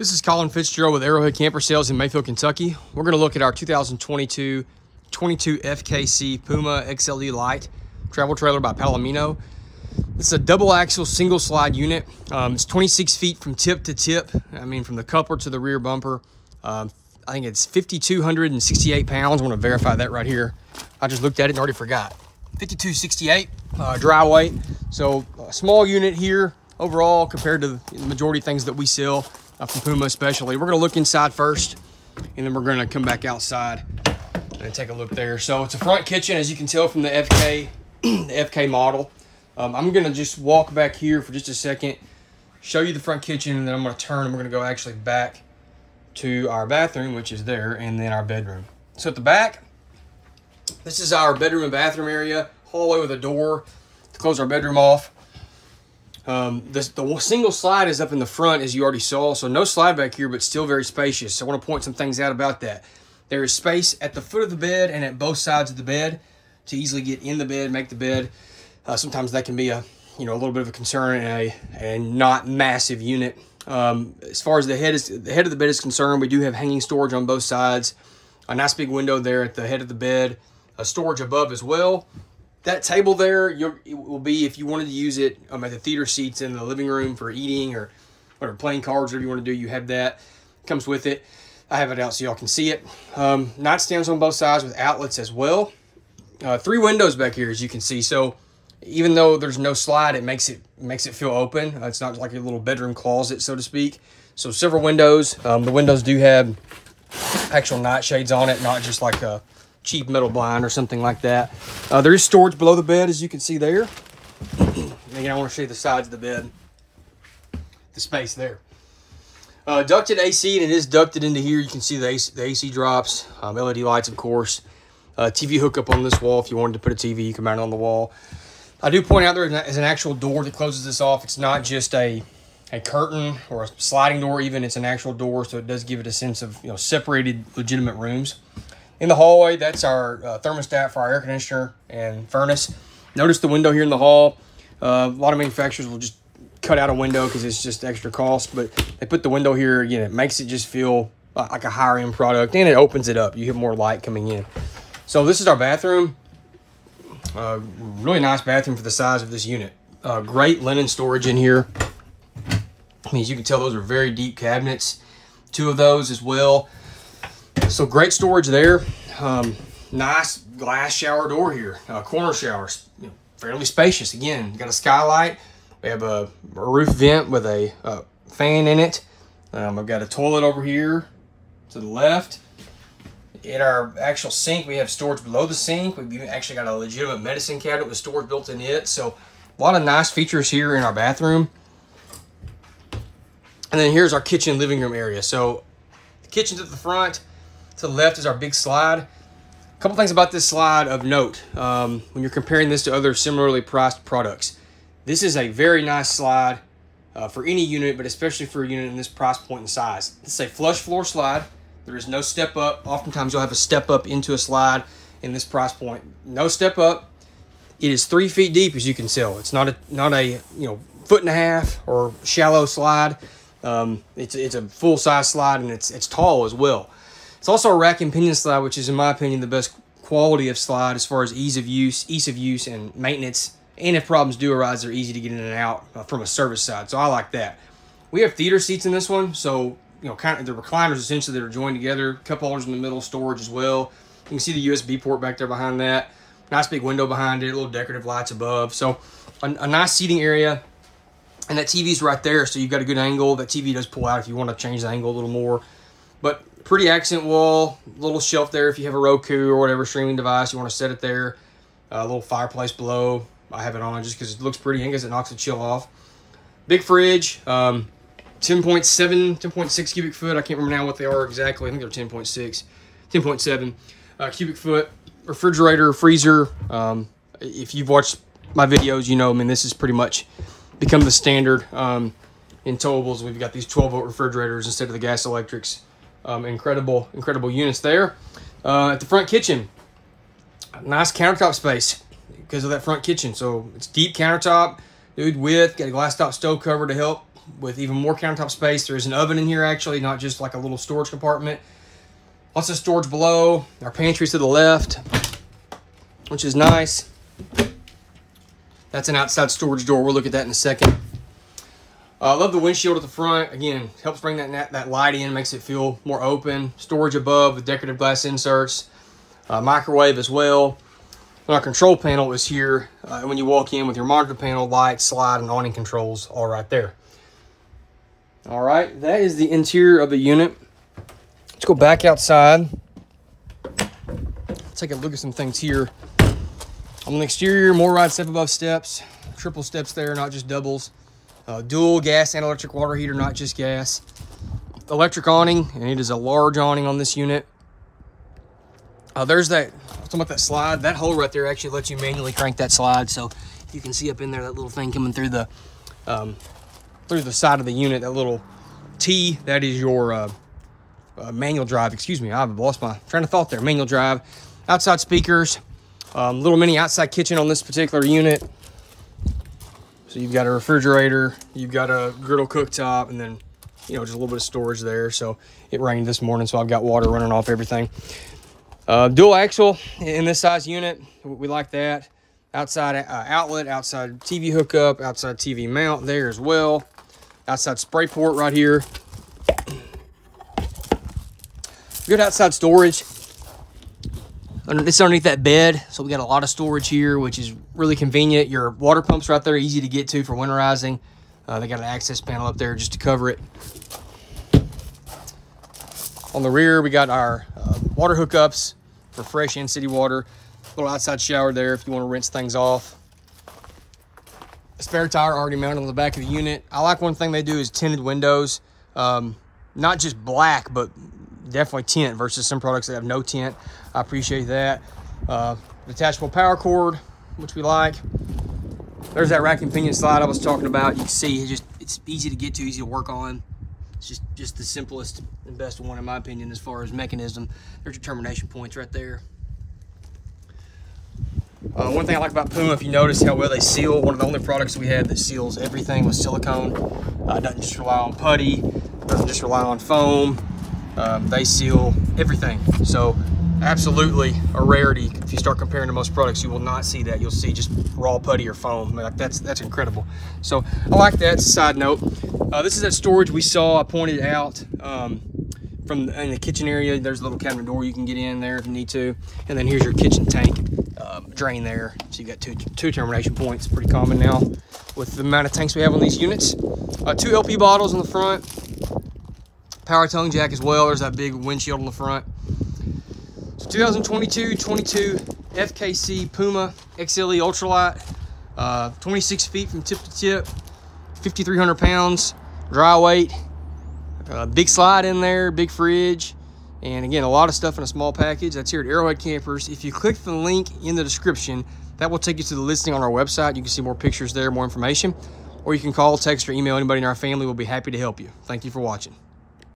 This is Colin Fitzgerald with Arrowhead Camper Sales in Mayfield, Kentucky. We're going to look at our 2022 22 FKC Puma XLE Lite travel trailer by Palomino. It's a double axle single slide unit. Um, it's 26 feet from tip to tip. I mean, from the coupler to the rear bumper. Um, I think it's 5,268 pounds. I want to verify that right here. I just looked at it and already forgot. 5268 uh, dry weight. So a small unit here overall compared to the majority of things that we sell from Puma especially. We're gonna look inside first and then we're gonna come back outside and take a look there. So it's a front kitchen as you can tell from the FK, the FK model. Um, I'm gonna just walk back here for just a second, show you the front kitchen and then I'm gonna turn and we're gonna go actually back to our bathroom, which is there, and then our bedroom. So at the back, this is our bedroom and bathroom area, hallway with a door to close our bedroom off. Um, the single slide is up in the front, as you already saw, so no slide back here, but still very spacious. So I want to point some things out about that. There is space at the foot of the bed and at both sides of the bed to easily get in the bed, make the bed. Uh, sometimes that can be a you know a little bit of a concern in a, a not massive unit. Um, as far as the head is the head of the bed is concerned, we do have hanging storage on both sides. A nice big window there at the head of the bed. A storage above as well that table there will be if you wanted to use it um, at the theater seats in the living room for eating or or playing cards whatever you want to do you have that comes with it. I have it out so y'all can see it. Um, nightstands on both sides with outlets as well. Uh, three windows back here as you can see. So even though there's no slide it makes it makes it feel open. Uh, it's not like a little bedroom closet so to speak. So several windows. Um, the windows do have actual nightshades on it not just like a cheap metal blind or something like that. Uh, there is storage below the bed, as you can see there. Again, I want to show you the sides of the bed, the space there. Uh, ducted AC, and it is ducted into here. You can see the AC, the AC drops, um, LED lights, of course. Uh, TV hookup on this wall. If you wanted to put a TV, you can mount it on the wall. I do point out there is an actual door that closes this off. It's not just a a curtain or a sliding door even. It's an actual door, so it does give it a sense of you know separated legitimate rooms. In the hallway, that's our uh, thermostat for our air conditioner and furnace. Notice the window here in the hall. Uh, a lot of manufacturers will just cut out a window because it's just extra cost, but they put the window here, again, it makes it just feel uh, like a higher end product and it opens it up. You have more light coming in. So this is our bathroom. Uh, really nice bathroom for the size of this unit. Uh, great linen storage in here. I mean, as you can tell, those are very deep cabinets. Two of those as well. So great storage there. Um, nice glass shower door here. Uh, corner showers, you know, fairly spacious. Again, got a skylight. We have a, a roof vent with a uh, fan in it. Um, I've got a toilet over here to the left. In our actual sink, we have storage below the sink. We've actually got a legitimate medicine cabinet with storage built in it. So a lot of nice features here in our bathroom. And then here's our kitchen living room area. So the kitchen's at the front. To the left is our big slide. A couple things about this slide of note um, when you're comparing this to other similarly priced products. This is a very nice slide uh, for any unit, but especially for a unit in this price point and size. This is a flush floor slide. There is no step up. Oftentimes you'll have a step up into a slide in this price point. No step up. It is three feet deep, as you can tell. It's not a not a you know foot and a half or shallow slide. Um, it's it's a full size slide and it's it's tall as well. It's also a rack and pinion slide, which is, in my opinion, the best quality of slide as far as ease of use, ease of use, and maintenance. And if problems do arise, they're easy to get in and out uh, from a service side. So I like that. We have theater seats in this one, so you know, kind of the recliners essentially that are joined together. Cup holders in the middle, storage as well. You can see the USB port back there behind that. Nice big window behind it, little decorative lights above. So a, a nice seating area. And that TV's right there, so you've got a good angle. That TV does pull out if you want to change the angle a little more. But pretty accent wall, little shelf there if you have a Roku or whatever streaming device, you want to set it there. A little fireplace below. I have it on just because it looks pretty and because it knocks the chill off. Big fridge, um, 10.7, 10.6 cubic foot. I can't remember now what they are exactly. I think they're 10.6, 10.7 uh, cubic foot. Refrigerator, freezer. Um, if you've watched my videos, you know, I mean, this is pretty much become the standard um, in towables. We've got these 12 volt refrigerators instead of the gas electrics. Um, incredible, incredible units there. Uh, at the front kitchen, nice countertop space because of that front kitchen. So it's deep countertop, dude width, got a glass top stove cover to help with even more countertop space. There's an oven in here actually, not just like a little storage compartment. Lots of storage below. Our pantry's to the left, which is nice. That's an outside storage door. We'll look at that in a second. I uh, love the windshield at the front. Again, helps bring that, that light in, makes it feel more open. Storage above with decorative glass inserts. Uh, microwave as well. And our control panel is here. Uh, when you walk in with your monitor panel, light, slide, and awning controls all right there. All right, that is the interior of the unit. Let's go back outside. Take a look at some things here. On the exterior, MORryde StepAbove steps. Triple steps there, not just doubles. Uh, dual gas and electric water heater, not just gas. Electric awning, and it is a large awning on this unit. Uh, there's that, talking about that slide. That hole right there actually lets you manually crank that slide. So you can see up in there that little thing coming through the um, through the side of the unit, that little T, that is your uh, uh, manual drive. Excuse me, I've lost my train of thought there. Manual drive. Outside speakers. Um, little mini outside kitchen on this particular unit. So you've got a refrigerator, you've got a griddle cooktop, and then, you know, just a little bit of storage there. So it rained this morning, so I've got water running off everything. Uh, dual axle in this size unit, we like that. Outside uh, outlet, outside TV hookup, outside TV mount there as well. Outside spray port right here. Good outside storage. It's underneath that bed, so we got a lot of storage here, which is really convenient. Your water pump's right there, easy to get to for winterizing. Uh, they got an access panel up there just to cover it. On the rear, we got our uh, water hookups for fresh and city water. Little outside shower there if you want to rinse things off. A spare tire already mounted on the back of the unit. I like one thing they do is tinted windows. Um, not just black, but definitely tint versus some products that have no tint. I appreciate that. Uh, detachable power cord, which we like. There's that rack and pinion slide I was talking about. You can see it's just it's easy to get to, easy to work on. It's just just the simplest and best one in my opinion as far as mechanism. There's your termination points right there. Uh, one thing I like about Puma, if you notice how well they seal, one of the only products we have that seals everything with silicone. Uh, doesn't just rely on putty, doesn't just rely on foam. Um, they seal everything. So absolutely a rarity. If you start comparing to most products, you will not see that. You'll see just raw putty or foam. Like that's that's incredible. So I like that. Side note. Uh, this is that storage we saw. I pointed out um, from the, in the kitchen area. There's a little cabinet door you can get in there if you need to. And then here's your kitchen tank uh, drain there. So you've got two two termination points. Pretty common now with the amount of tanks we have on these units. Uh, two LP bottles on the front. Power tongue jack as well. There's that big windshield on the front. 2022-22 FKC Puma XLE Ultra Lite. Uh, 26 feet from tip to tip, 5,300 pounds, dry weight. Uh, big slide in there, big fridge. And again, a lot of stuff in a small package. That's here at Arrowhead Campers. If you click the link in the description, that will take you to the listing on our website. You can see more pictures there, more information. Or you can call, text, or email anybody in our family. We'll be happy to help you. Thank you for watching.